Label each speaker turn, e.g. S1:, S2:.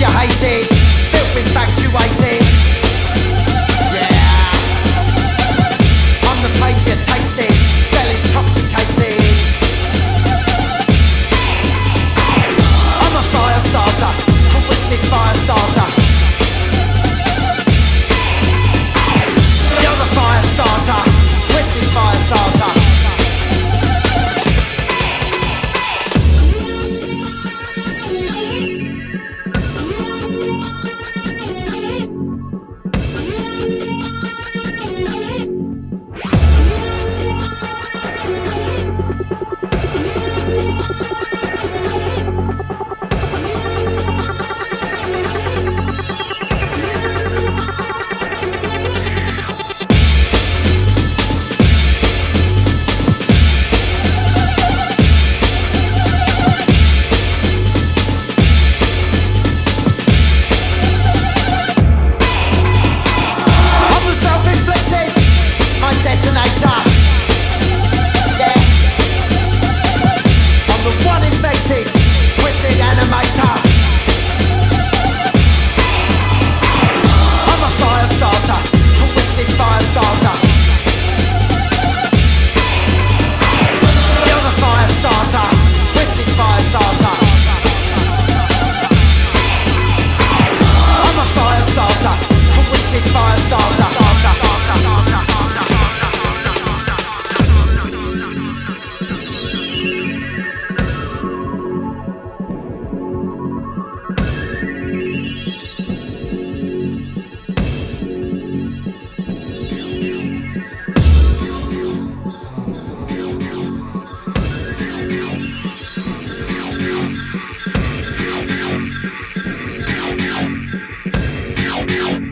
S1: you hated, filth. You.